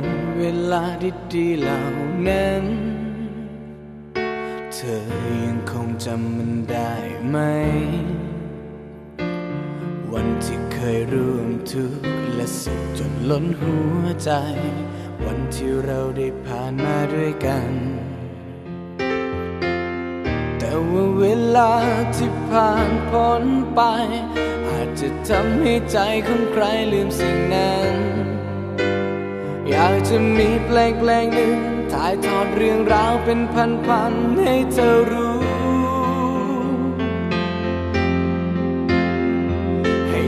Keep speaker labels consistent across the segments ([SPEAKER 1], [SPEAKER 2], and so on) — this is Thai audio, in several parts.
[SPEAKER 1] วันเวลาดีๆเหล่านั้น เธอยังคงจำมันได้ไหม วันที่เคยร่วมทุกข์และสุขจนล้นหัวใจ วันที่เราได้ผ่านมาด้วยกัน แต่ว่าเวลาที่ผ่านพ้นไป อาจจะทำให้ใจของใครลืมสิ่งนั้น อยากจะมีเพลงเพลงหนึ่งถ่ายทอดเรื่องราวเป็นพันๆให้เธอรู้ ให้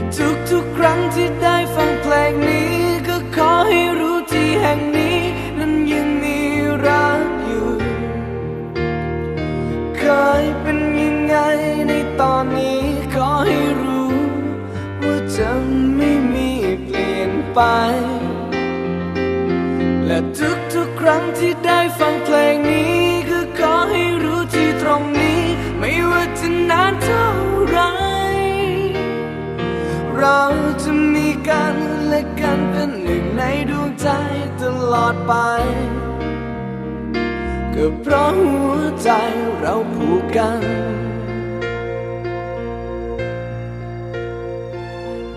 [SPEAKER 1] ทุกๆครั้งที่ได้ฟังเพลงนี้ ก็ขอให้รู้ที่แห่งนี้ นั้นยังมีรักอยู่ เคยเป็นยังไงในตอนนี้ ขอให้รู้ ว่าจะไม่มีเปลี่ยนไป และทุกๆครั้งที่ได้ฟังเพลงนี้ก็ขอให้รู้ที่ตรงนี้ ไม่ว่าจะนานเท่าไร เราจะมีกันและกันเป็นหนึ่งในดวงใจตลอดไปก็เพราะหัวใจเราผูกกัน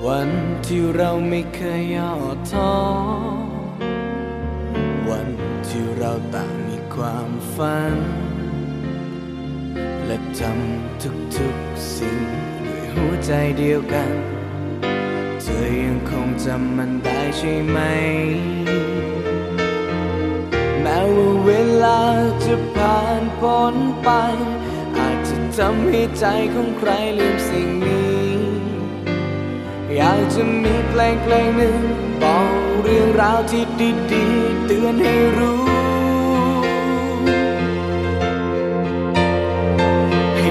[SPEAKER 1] วันที่เราไม่เคยย่อท้อ ที่เราต่างมีความฝัน และทำทุกๆสิ่งด้วยหัวใจเดียวกัน เธอยังคงจำมันได้ใช่ไหม แม้ว่าเวลาจะผ่านพ้นไป อาจจะทำให้ใจของใครลืมสิ่งนี้ อยากจะมีเพลงเพลงหนึ่งบอกเรื่องราวที่ดีๆเตือนให้รู้ ให้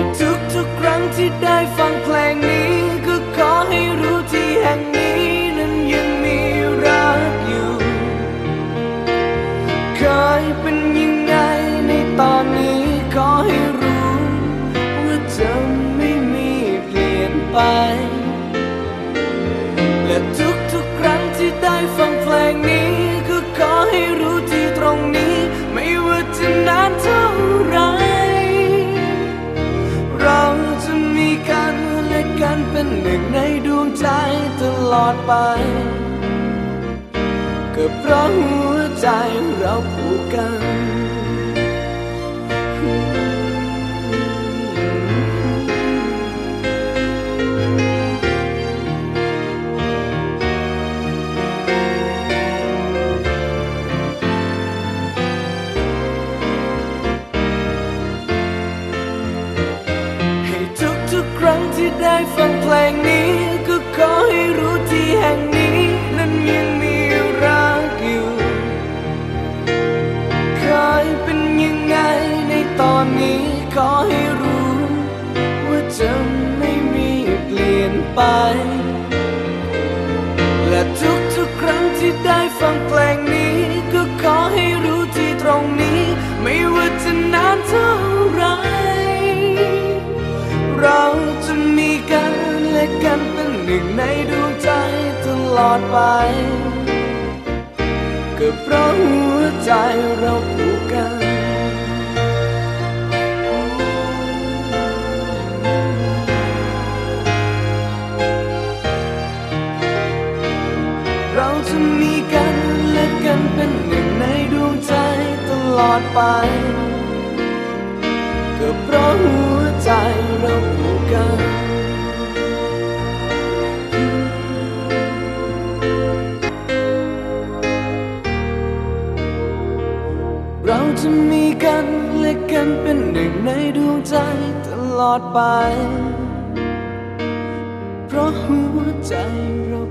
[SPEAKER 1] ทุกๆครั้งที่ได้ฟังเพลงนี้ ใจตลอดไป ก็เพราะหัวใจเราผูกกันให้ทุกๆครั้งที่ได้ฟังเพลงนี้ ไป และทุกๆครั้งที่ได้ฟังเพลงนี้ ก็ขอให้รู้ที่ตรงนี้ ไม่ว่าจะนานเท่าไร เราจะมีกันและกันเป็นหนึ่งในดวงใจตลอดไปก็เพราะหัวใจเราผูกกัน อดไป ก็เพราะหัวใจเราผูกกันเราจะมีกันและกันเป็นหนึ่งในดวงใจตลอดไป เพราะหัวใจเรา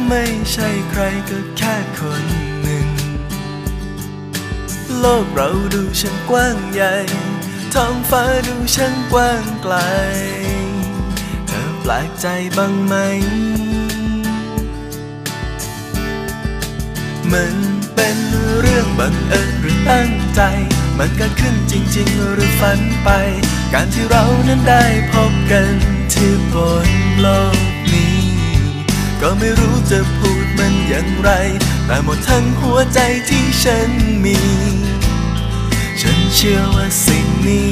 [SPEAKER 1] ก็
[SPEAKER 2] ไม่ใช่ใครก็แค่คนหนึ่ง โลกเราดูช่างกว้างใหญ่ ท้องฟ้าดูช่างกว้างไกล เธอแปลกใจบ้างไหม มันเป็นเรื่องบังเอิญหรือตั้งใจ มันเกิดขึ้นจริง ๆ หรือฝันไป การที่เรานั้นได้พบกันที่บนโลก ก็ไม่รู้จะพูดมันอย่างไร แต่หมดทั้งหัวใจที่ฉันมี ฉันเชื่อว่าสิ่งนี้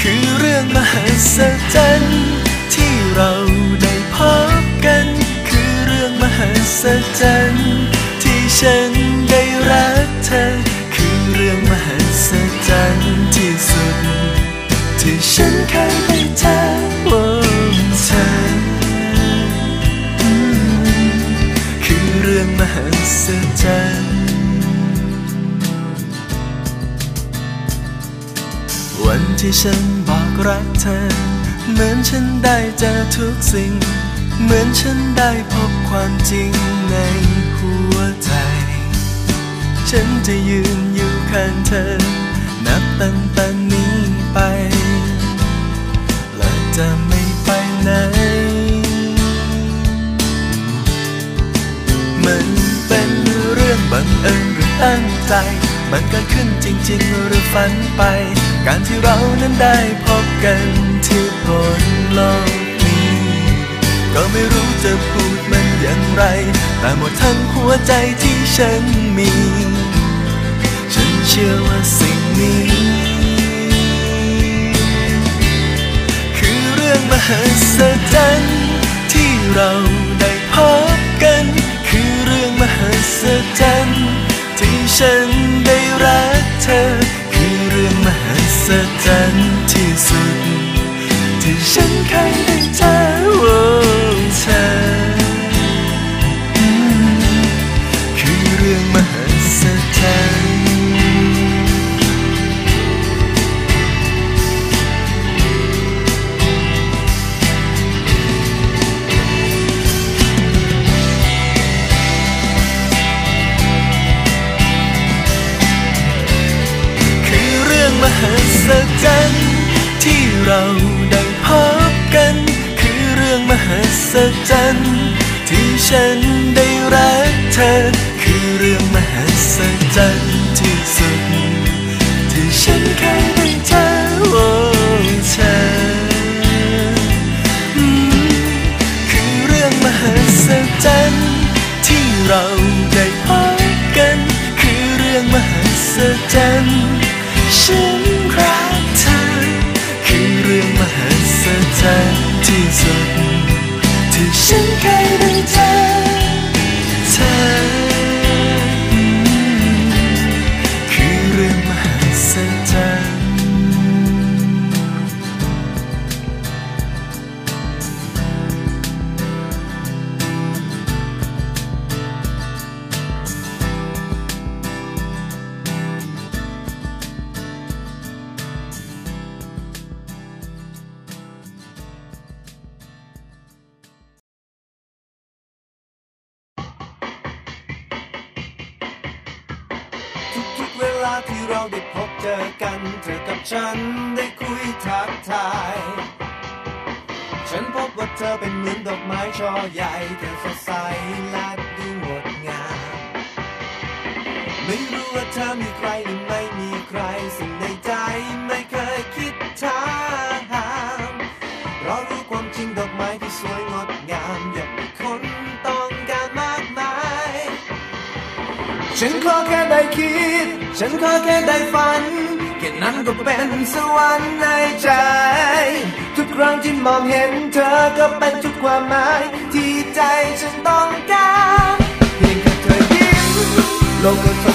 [SPEAKER 2] คือเรื่องมหัศจรรย์ที่เราได้พบกัน คือเรื่องมหัศจรรย์ที่ฉันได้รักเธอ คือเรื่องมหัศจรรย์ที่สุด ที่ฉันเคยได้เจอ ศจรรย์วันที่ฉันบอกรักเธอ เหมือนฉันได้เจอทุกสิ่ง เหมือนฉันได้พบความจริงในหัวใจ ฉันจะยืนอยู่ข้างเธอ นับตั้งแต่นี้ไป และจะไม่ไปไหนมัน ตั้งใจ มันเกิดขึ้นจริง ๆ หรือฝันไป การที่เรานั้นได้พบกันที่บนโลกนี้ ก็ไม่รู้จะพูดมันอย่างไร แต่หมดทั้งหัวใจที่ฉันมี ฉันเชื่อว่าสิ่งนี้ คือเรื่องมหัศจรรย์ที่เราได้พบกัน คือเรื่องมหัศจรรย์ ฉันได้รักเธอ คือเรื่องมหัศจรรย์ที่สุด ที่ฉันเคยได้เจอโอ้เธอ คือเรื่องมหัศจรรย์ ฉันได้คุยทักทา
[SPEAKER 3] ย ฉันพบว่าเธอเป็นเหมือนดอกไม้ช่อใหญ่เธอสดใสและดูงดงามไม่รู้ว่าเธอมีใครหรือไม่มีใคร สิ่งในใจไม่เคยคิดถามเพราะรู้ความจริงดอกไม้ที่สวยงดงามอยากมีคนต้องการมากมาย ฉันขอแค่ได้คิด ฉันขอแค่ได้ฝัน ค่นั้นก็เป็นสวรรค์ในใจ ทุกครั้งที่มองเห็นเธอก็เป็นทุกความหมาย ที่ใจฉันต้องการ เพียงแค่เธอยิ้มโลกก็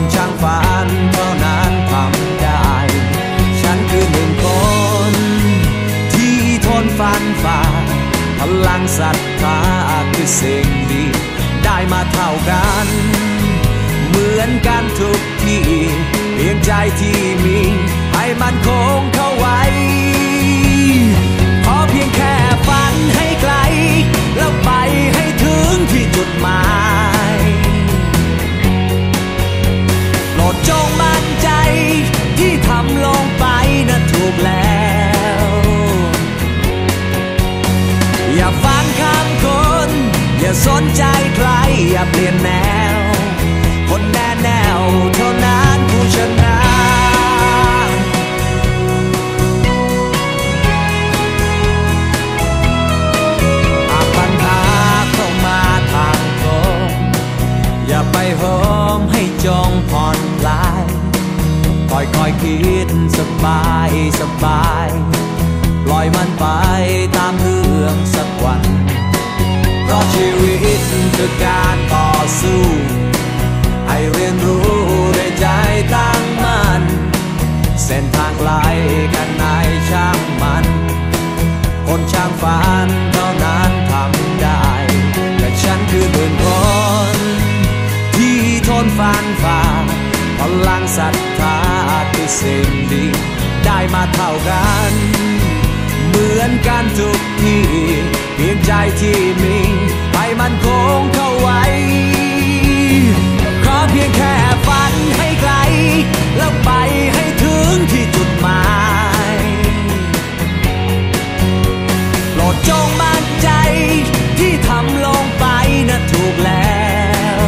[SPEAKER 3] น
[SPEAKER 4] ช่างฝันเท่านั้นทำได้ ฉันคือหนึ่งคน ที่ทนฟันฝ่า พลังศรัทธาคือสิ่งดี ได้มาเท่ากัน เหมือนกันทุกที่ เพียงใจที่มี ให้มันคงเข้าไว้ ขอเพียงแค่ฝันให้ไกล แล้วไปให้ถึงที่จุดหมาย กแล้ว อย่าฟังคำคน อย่าสนใจใคร อย่าเปลี่ยนแนว คนแน่แนวเท่านั้นผู้ชนะ คิดสบายสบายปล่อยมันไปตามเรื่องสักวัน เพราะชีวิตคือการต่อสู้ ให้เรียนรู้ด้วยใจตั้งมั่นเส้นทางไกลกันไหนช่างมัน คนช่างฝันเท่านั้นทำได้ และฉันคือหนึ่งคน ที่ทนฟันฝ่าพลังศรัทธา สิ่งดี ได้มาเท่ากัน เหมือนกันทุกทีเพียงใจที่มีให้มันคงเข้าไว้ ขอเพียงแค่ฝันให้ไกล แล้วไปให้ถึงที่จุดหมายโปรดจงมั่นใจที่ทำลงไปนะถูกแล้ว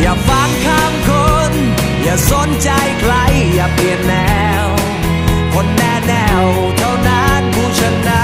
[SPEAKER 4] อย่าฟังคำ อย่าสนใจใครอย่าเปลี่ยนแนว คนแน่แนวเท่านั้นผู้ชนะ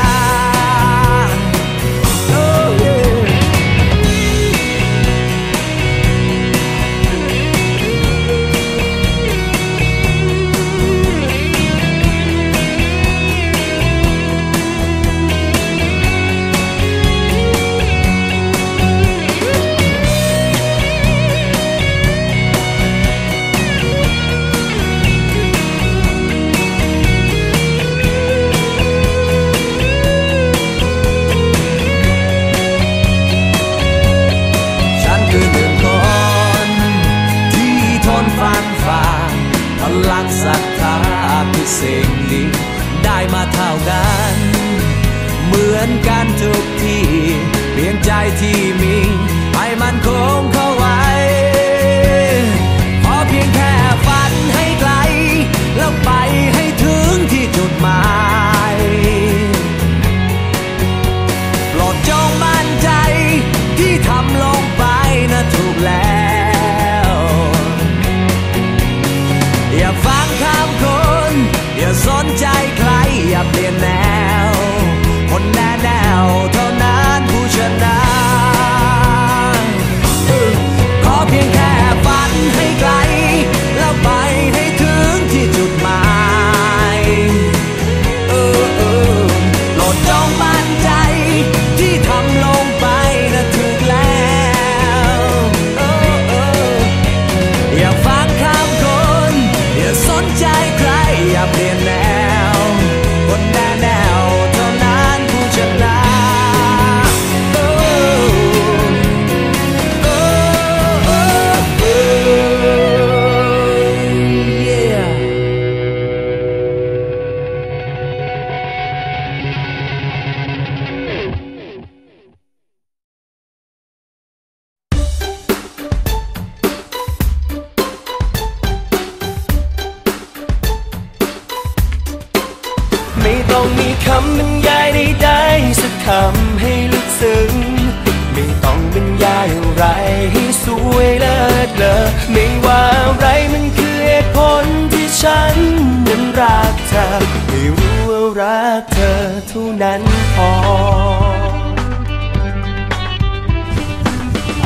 [SPEAKER 3] ต้องมีคำบรรยายใดๆสักคำให้ลึกซึ้ง ไม่ต้องบรรยายอะไรให้สวยเลิศเลอไม่ว่าอะไรมันคือเหตุผลที่ฉันนั้นรักเธอให้รู้ว่ารักเธอเท่านั้นพอ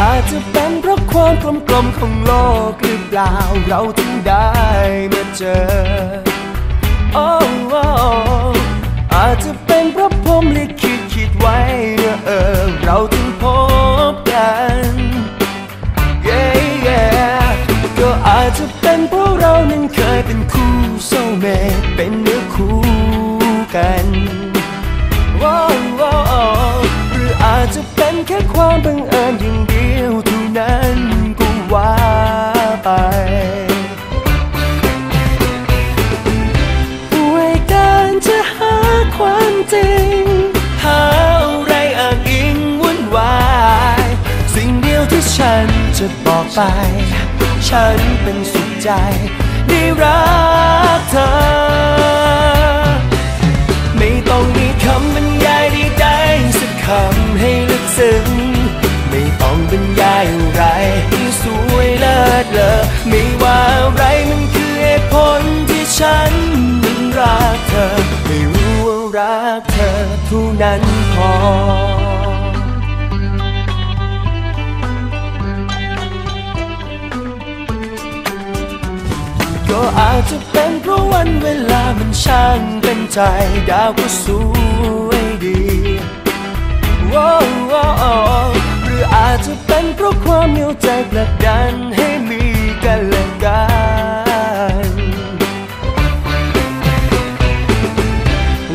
[SPEAKER 3] อาจจะเป็นเพราะความกลมกลมของโลกหรือเปล่าเราถึงได้มาเจอโอ้โอาจจะเป็นเพราะผมลิขิตคิดไว้นะเออเราถึงพบกัน yeah, yeah ก็อาจจะเป็นเพราะเรานั้นเคยเป็นคู่โซเมตเป็นเนื้อคู่กันว้าวหรืออาจจะเป็นแค่ความบังเอิญอย่ง ฉันจะบอกไป ฉันเป็นสุขใจได้รักเธอ ไม่ต้องมีคำบรรยายใดๆสักคำให้ลึกซึ้ง ไม่ต้องบรรยายอะไรให้สวยเลิศเลอไม่ว่าอะไรมันคือเหตุผลที่ฉันนั้นรักเธอ ไม่รู้ว่ารักเธอเท่านั้นพอ ก็อาจจะเป็นเพราะวันเวลามันช่างเป็นใจ ดาวก็สวยดีว้าวหรืออาจจะเป็นเพราะความเหนียวใจผลักดันให้มีกันและกัน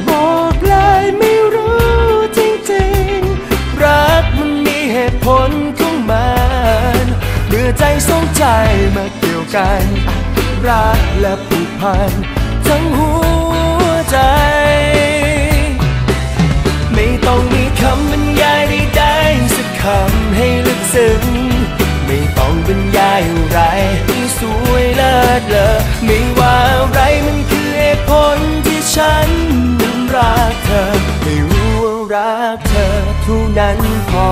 [SPEAKER 3] บอกเลยไม่รู้จริงๆ รักมันมีเหตุผลของมัน เมื่อใจสองใจมาเกี่ยวกัน รักและผูกพันทั้งหัวใจ ไม่ต้องมีคำบรรยายใดๆสักคำให้ลึกซึ้ง ไม่ต้องบรรยายอะไรสวยเลิศเลอไม่ว่าอะไรมันคือเหตุผลที่ฉันนั้นรักเธอไม่รู้ว่ารักเธอเท่านั้นพอ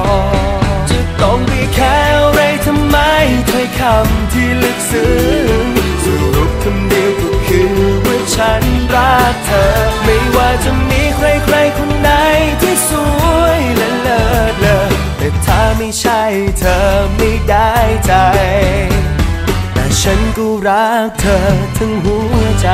[SPEAKER 3] จะต้องไปแค่อะไรทำไมถ้อยคำที่ลึกซึ้ง ฉันรักเธอ ไม่ว่าจะมีใครๆคนไหนที่สวยและเลิศเลอแต่ถ้าไม่ใช่เธอไม่ได้ใจ แต่ฉันก็รักเธอทั้งหัวใจ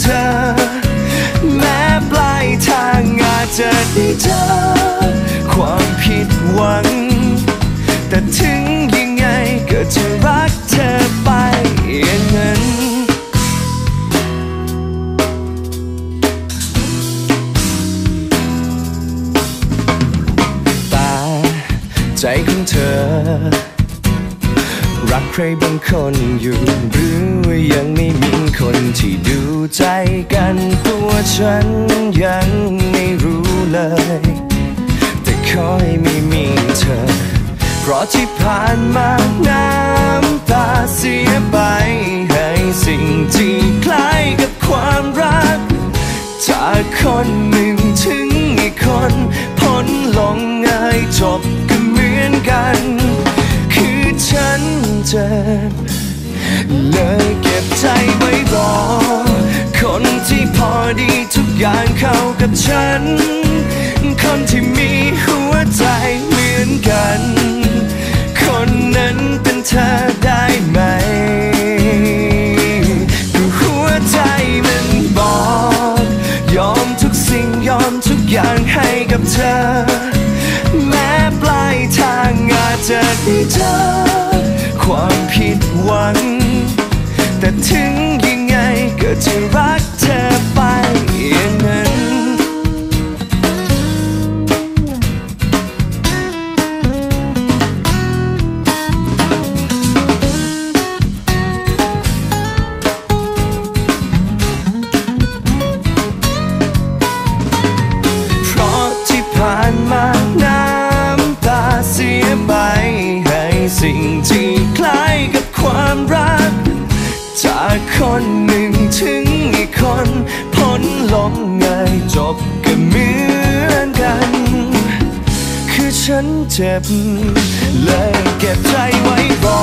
[SPEAKER 3] เธอ แม้ปลายทางอาจจะได้เจอ จบก็เหมือนกัน คือฉันเจ็บเลยเก็บใจไว้รอ คนที่พอดีทุกอย่างเข้ากับฉัน คนที่มีหัวใจเหมือนกัน คนนั้นเป็นเธอได้ไหมก็หัวใจมันบอก ยอมทุกสิ่งยอมทุกอย่างให้กับเธอ จจะได้เจอความผิดหวัง แต่ถึงยังไงก็จะรักเธอไปอย่าง คนหนึ่งถึงอีกคนพ้นลมง่ายจบก็เหมือนกัน คือฉันเจ็บ เลยเก็บใจไว้รอ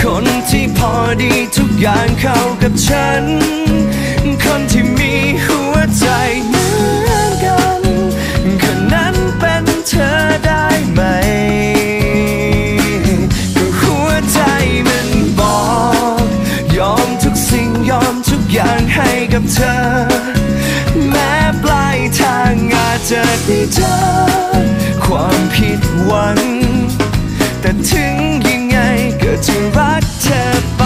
[SPEAKER 3] คนที่พอดีทุกอย่างเข้ากับฉัน คนที่มีหัวใจ กับเธอ แม้ปลายทางอาจจะได้เจอ ความผิดหวัง แต่ถึงยังไงก็จะรักเธอไป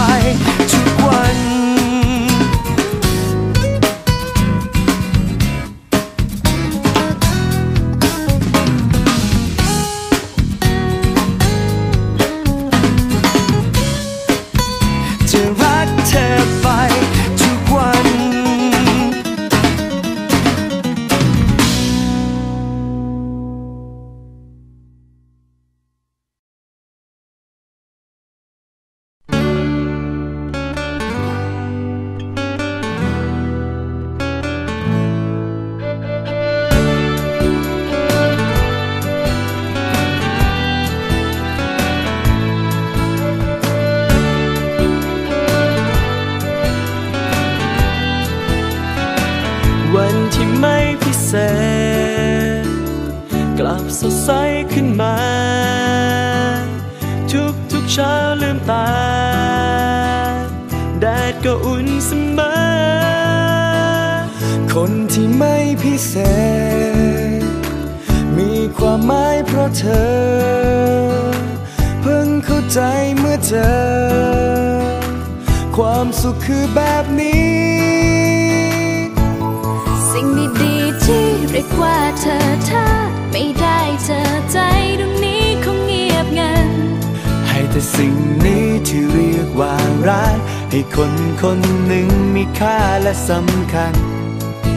[SPEAKER 3] สิ่
[SPEAKER 1] งนี้
[SPEAKER 5] ที่เรียกว่ารั
[SPEAKER 3] กให้คนคนหนึ่งมีค่าและสำคัญ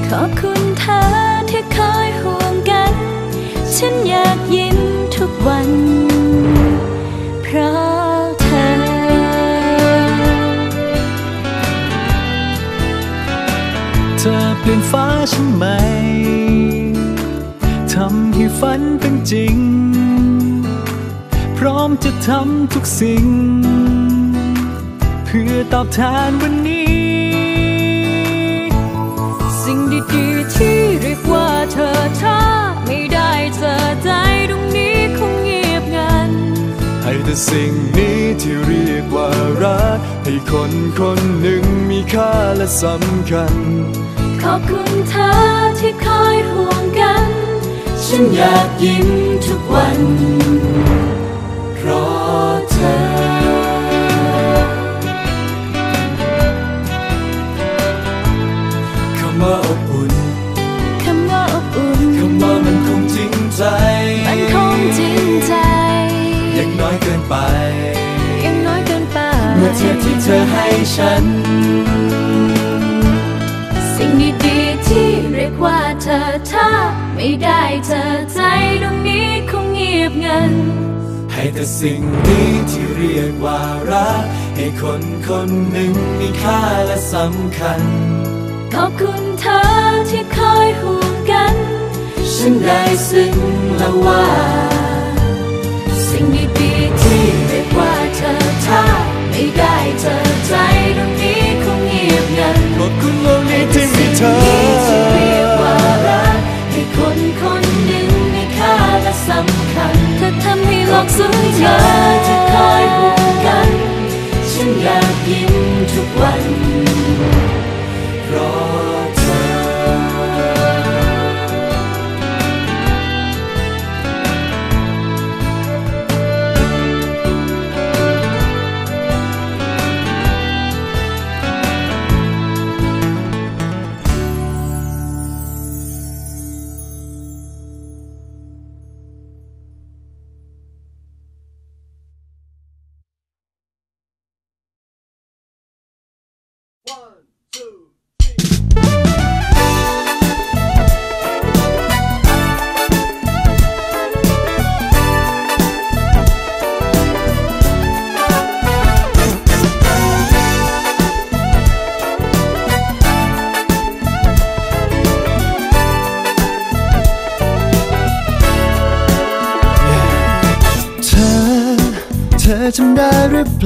[SPEAKER 5] ขอบคุณเธอที่คอยห่วงกัน ฉันอยากยิ้มทุกวัน เพราะเธอ
[SPEAKER 3] เธอเปลี่ยนฟ้าฉันไหม ทำให้ฝันเป็นจริง พร้อมจะทำทุกสิ่ง เพื่อตอบแทนวันนี้
[SPEAKER 5] สิ่งดีๆที่เรียกว่าเธอถ้าไม่ได้เจอใจตรงนี้คงเงียบงัน
[SPEAKER 3] ให้แต่สิ่งนี้ที่เรียกว่ารัก ให้คนคนหนึ่งมีค่าและสำคัญ
[SPEAKER 5] ขอบคุณเธอที่คอยห่วงกัน ฉันอยากยิ้มทุกวันเพ ราะเธอ
[SPEAKER 3] คำว่าอบอุ่น
[SPEAKER 5] คำว่าอบอุ่น
[SPEAKER 3] คำว่ามันคงจริงใจ
[SPEAKER 5] มันคงจริงใจ
[SPEAKER 3] ยังน้อยเกินไป
[SPEAKER 5] ยังน้อยเกินไป
[SPEAKER 3] เมื่อเทียบที่เธอให้ฉัน
[SPEAKER 5] สิ่งดีๆที่เรียกว่าเธอถ้าไม่ได้เจอใจตรงนี้คงเงียบงัน
[SPEAKER 3] ให้แต่สิ่งนี้ที่เรียกว่ารัก ให้คนคนหนึ่งมีค่าและสำคัญ
[SPEAKER 5] ขอบคุณเธอที่คอยห่วงกัน ฉันได้ซึ้งแล้วว่า สิ่งดีๆที่เรียกว่าเธอถ้าไม่ได้เจอใจตรงนี้คงเงียบงัน
[SPEAKER 3] ขอบคุณโลกนี้ที่มีเธอ
[SPEAKER 5] ห้โลกสนเธอที่คอยห่วงกัน ฉันอยากยิ้มทุกวัน
[SPEAKER 3] รอ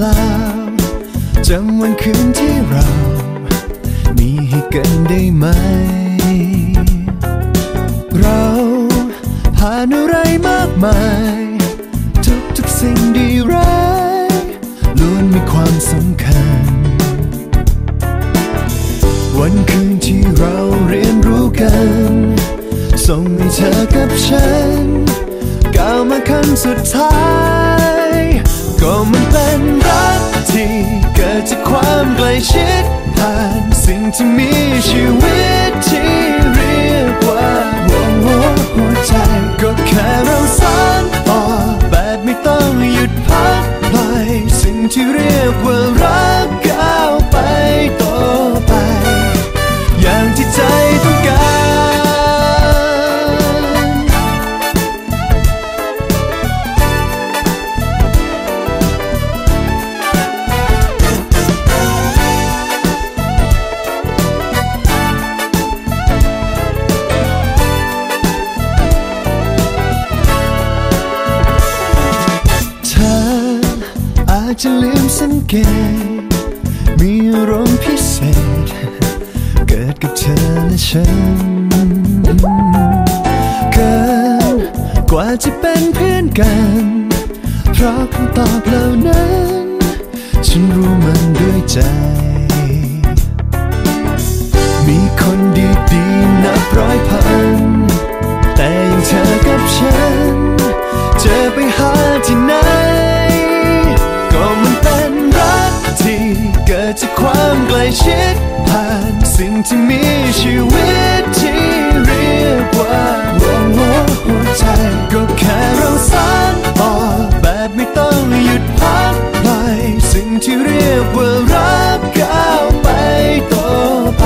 [SPEAKER 3] ล่าจำวันคืนที่เรา มีให้กันได้ไหม เราผ่านอะไรมากมาย ทุกทุกๆสิ่งดีร้ายล้วนมีความสำคัญ วันคืนที่เราเรียนรู้กัน ส่งให้เธอกับฉันก้าวมาขั้นสุดท้าย ก็มันเป็นรักที่เกิดจากความใกล้ชิดผ่านสิ่งที่มีชีวิตที่เรียกว่าหัวหัวหัวใจก็แค่เราสานต่อแบบไม่ต้องหยุดพักปล่อยสิ่งที่เรียกว่ารัก กว่าจะเป็
[SPEAKER 2] นเพื่อนกัน เพราะคำตอบเหล่านั้น ฉันรู้มันด้วยใจ มีคนดีๆนับร้อยพัน แต่ยังเธอกับฉันจะไปหาที่ไหน ก็มันเป็นรักที่เกิดจากความใกล้ชิดผ่านสิ่งที่มีชีวิตที่เรียกว่า ใจก็แค่เราสานต่อแบบไม่ต้องหยุดพักปล่อยสิ่งที่เรียกว่ารักก้าวไปต่อไป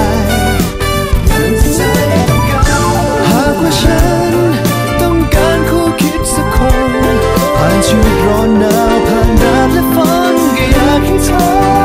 [SPEAKER 2] หากว่าฉันต้องการคู่คิดสักคนผ่านชีวิตร้อนหนาวผ่านแดดและฝนก็อยากให้เธอ